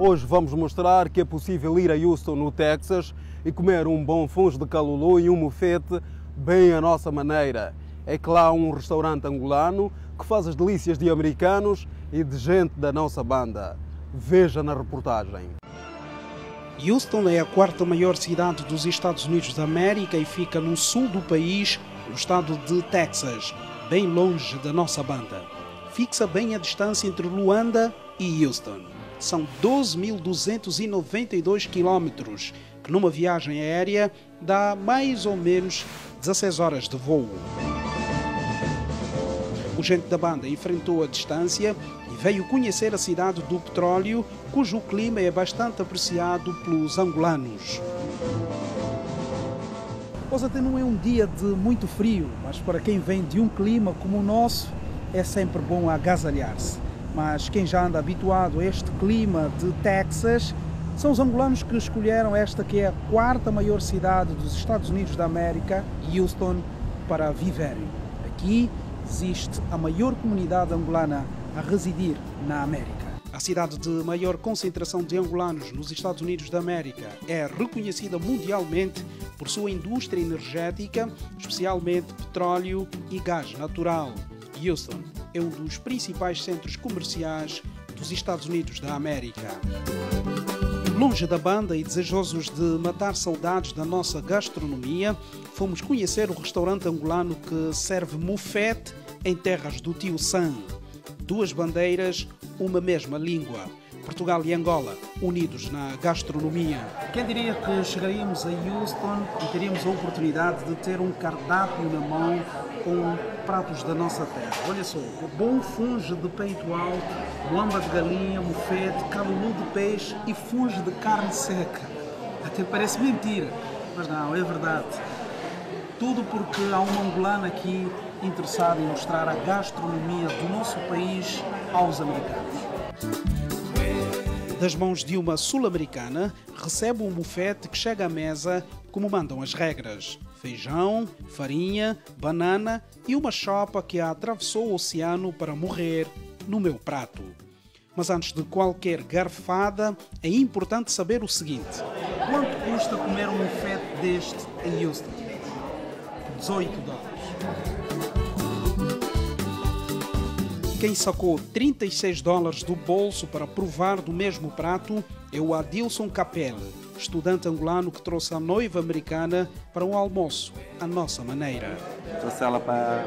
Hoje vamos mostrar que é possível ir a Houston, no Texas, e comer um bom fungo de calulu e um mufete bem à nossa maneira. É que lá há um restaurante angolano que faz as delícias de americanos e de gente da nossa banda. Veja na reportagem. Houston é a quarta maior cidade dos Estados Unidos da América e fica no sul do país, no estado de Texas, bem longe da nossa banda. Fixa bem a distância entre Luanda e Houston. São 12.292 quilômetros, que numa viagem aérea dá mais ou menos 16 horas de voo. O gente da banda enfrentou a distância e veio conhecer a cidade do petróleo, cujo clima é bastante apreciado pelos angolanos. Hoje até não é um dia de muito frio, mas para quem vem de um clima como o nosso, é sempre bom agasalhar-se. Mas quem já anda habituado a este clima de Texas, são os angolanos que escolheram esta que é a quarta maior cidade dos Estados Unidos da América, Houston, para viverem. Aqui existe a maior comunidade angolana a residir na América. A cidade de maior concentração de angolanos nos Estados Unidos da América é reconhecida mundialmente por sua indústria energética, especialmente petróleo e gás natural. Houston é um dos principais centros comerciais dos Estados Unidos da América. Longe da banda e desejosos de matar saudades da nossa gastronomia, fomos conhecer o restaurante angolano que serve mufete em terras do tio Sam. Duas bandeiras, uma mesma língua. Portugal e Angola, unidos na gastronomia. Quem diria que chegaríamos a Houston e teríamos a oportunidade de ter um cardápio na mão com pratos da nossa terra? Olha só, bom funge de peito alto, lamba de galinha, mufete, calulu de peixe e funge de carne seca. Até parece mentira, mas não, é verdade. Tudo porque há uma angolana aqui interessada em mostrar a gastronomia do nosso país aos americanos das mãos de uma sul-americana, recebe um bufete que chega à mesa como mandam as regras. Feijão, farinha, banana e uma chopa que a atravessou o oceano para morrer no meu prato. Mas antes de qualquer garfada, é importante saber o seguinte: quanto custa comer um bufete deste em Houston? 18 dólares. Quem sacou 36 dólares do bolso para provar do mesmo prato é o Adilson Capelle, estudante angolano que trouxe a noiva americana para um almoço à nossa maneira. Trouxe ela para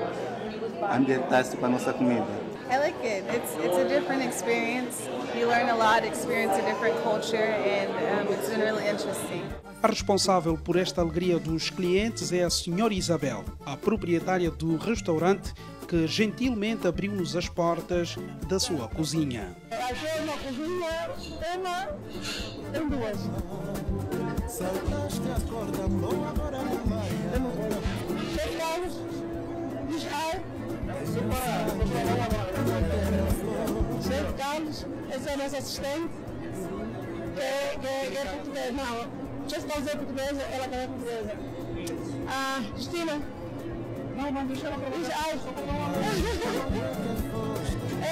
ambientar-se com a nossa comida. I like it. It's it's a different experience. You learn a lot, experience a different culture, and um, it's been really interesting. A responsável por esta alegria dos clientes é a senhora Isabel, a proprietária do restaurante que gentilmente abriu-nos as portas da sua cozinha. Achei uma cozinha, uma, tem duas. Tem carros, diz ai. Sete Carlos, esse é o nosso assistente, que é, que é, que é português. Não, deixa eu dizer portuguesa, ela que é portuguesa. Ah, Cristina. Não, não, deixa ela para Diz ai.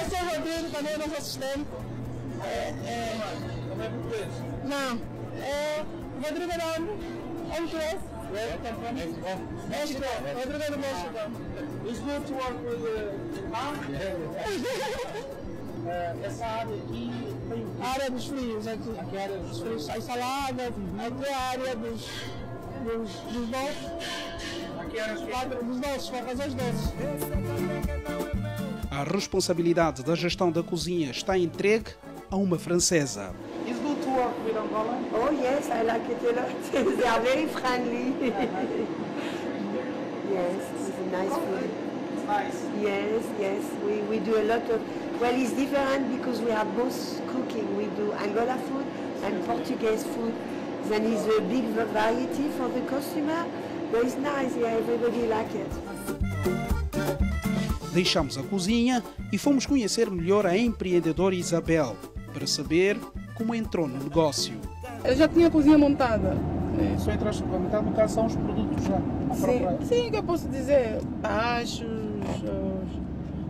Esse é o Rodrigo, também é nosso assistente. É, é... Também é português? Não, é Rodrigo é onde? Onde tu és? México. Rodrigo é do México. It's good to work with uh, essa área aqui tem a área dos frios aqui, aqui a área dos frios, a salada, aqui a área dos, dos, dos doces, aqui a área dos doces, para fazer os doces. A responsabilidade da gestão da cozinha está entregue a uma francesa. It's good to work with Angola. Oh yes, I like it a lot. They are very friendly. yes, it's nice food. It's nice. Yes, yes. We, we do a lot of. Well, it's different because we have both cooking. We do Angola food and Portuguese food. Then it's a big variety for the customer. But it's nice. Yeah, everybody like it. Deixamos a cozinha e fomos conhecer melhor a empreendedora Isabel para saber como entrou no negócio. Eu já tinha a cozinha montada. É, só entraste no mercado, no caso são os produtos já. a Sim, sim, que eu posso dizer, tachos,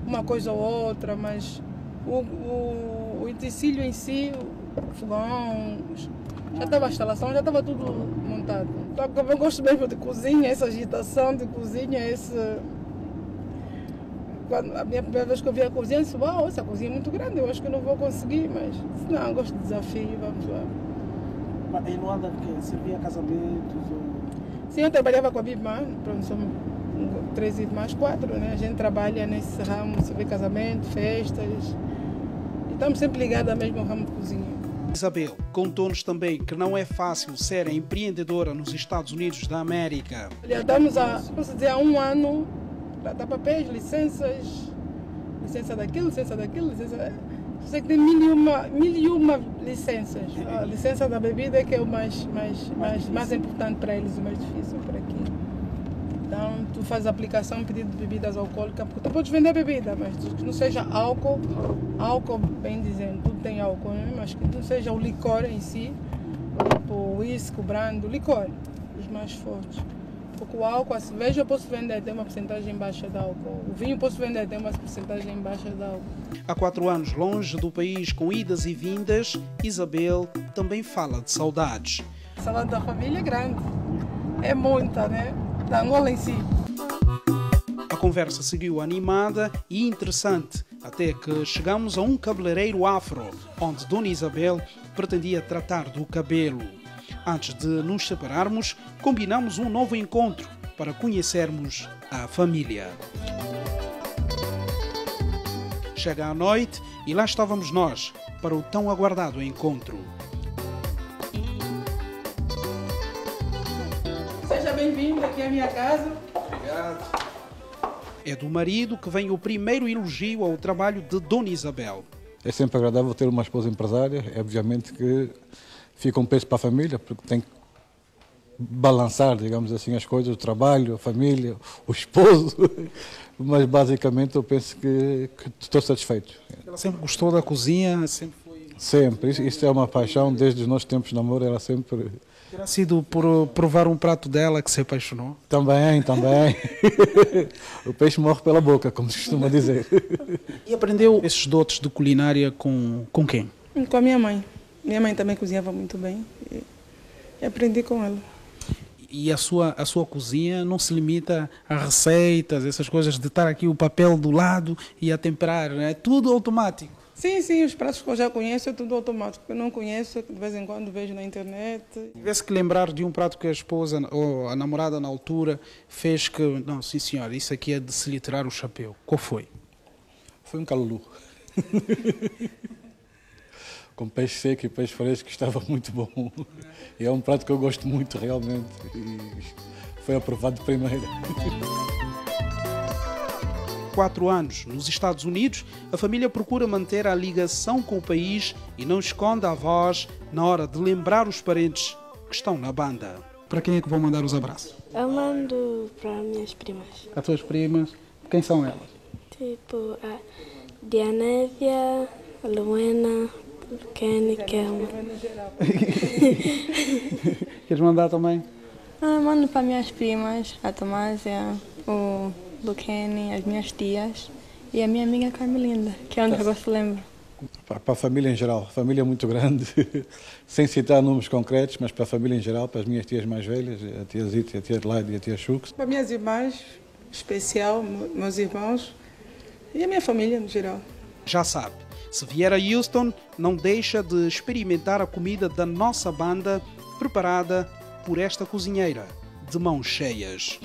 uma coisa ou outra, mas o, o, o utensílio em si fogões, já estava a instalação, já estava tudo montado. Só que eu gosto mesmo de cozinha, essa agitação de cozinha, esse. Quando, a minha primeira vez que eu vi a cozinha, eu disse, uau, essa cozinha é muito grande, eu acho que eu não vou conseguir, mas disse, não, eu gosto de desafio, vamos lá. Mas em Luanda que servia casamentos ou... Sim, eu trabalhava com a irmã, pronto, somos três irmãs, quatro, né? A gente trabalha nesse ramo, se vê casamento, festas. E estamos sempre ligados ao mesmo ramo de cozinha. Isabel contou-nos também que não é fácil ser empreendedora nos Estados Unidos da América. Olha, estamos há, posso dizer, há um ano para dar papéis, licenças, licença daquilo, licença daquilo, licença. Sei que tem mil e uma, mil e uma licenças. A licença da bebida é que é o mais, mais, mais, mais importante para eles, o mais difícil por aqui. Então, tu fazes aplicação, pedido de bebidas alcoólicas, porque tu podes vender bebida, mas que não seja álcool, álcool, bem dizendo, tudo tem álcool, né? mas que não seja o licor em si, tipo o uísque, o brando, licor, os mais fortes. Porque o álcool, a cerveja eu posso vender, tem uma porcentagem baixa de álcool. O vinho eu posso vender, tem uma porcentagem baixa de álcool. Há quatro anos, longe do país, com idas e vindas, Isabel também fala de saudades. A saudade da família é grande, é muita, né? Da Angola em si. A conversa seguiu animada e interessante, até que chegamos a um cabeleireiro afro, onde Dona Isabel pretendia tratar do cabelo. Antes de nos separarmos, combinamos um novo encontro para conhecermos a família. Chega a noite e lá estávamos nós para o tão aguardado encontro. Seja bem-vindo aqui à minha casa. É do marido que vem o primeiro elogio ao trabalho de Dona Isabel. É sempre agradável ter uma esposa empresária, é obviamente que fica um peso para a família, porque tem que balançar, digamos assim, as coisas, o trabalho, a família, o esposo, mas basicamente eu penso que, que estou satisfeito. Ela sempre gostou da cozinha, sempre foi... Sempre, isso, isso é uma paixão desde os nossos tempos de namoro, ela sempre... Terá sido por provar um prato dela que se apaixonou? Também, também. o peixe morre pela boca, como se costuma dizer. E aprendeu esses dotes de culinária com, com quem? Com a minha mãe. Minha mãe também cozinhava muito bem e, e aprendi com ela. E a sua, a sua cozinha não se limita a receitas, essas coisas de estar aqui o papel do lado e a temperar, é tudo automático. Sim, sim, os pratos que eu já conheço é tudo automático. Eu não conheço, de vez em quando vejo na internet. Tivesse que lembrar de um prato que a esposa ou a namorada na altura fez que, não, sim senhora, isso aqui é de se lhe tirar o chapéu. Qual foi? Foi um calulu. Com peixe seco e peixe fresco, que estava muito bom. E é um prato que eu gosto muito, realmente. E foi aprovado de primeira. Quatro anos nos Estados Unidos, a família procura manter a ligação com o país e não esconde a voz na hora de lembrar os parentes que estão na banda. Para quem é que vou mandar os abraços? Eu mando para minhas primas. As tuas primas, quem são elas? Tipo a Dianésia, a Luena, Kenny, Kelma. Queres mandar também? Ah, mando para minhas primas, a Tomásia, o Luquene, as minhas tias e a minha amiga Carmelinda, que é coisa que eu lembro. Para a família em geral, família é muito grande, sem citar números concretos, mas para a família em geral, para as minhas tias mais velhas, a tia Zita, a tia Adelaide e a tia Chux. Para minhas irmãs, especial, me- meus irmãos e a minha família no geral. Já sabe, se vier a Houston, não deixa de experimentar a comida da nossa banda preparada por esta cozinheira de mãos cheias.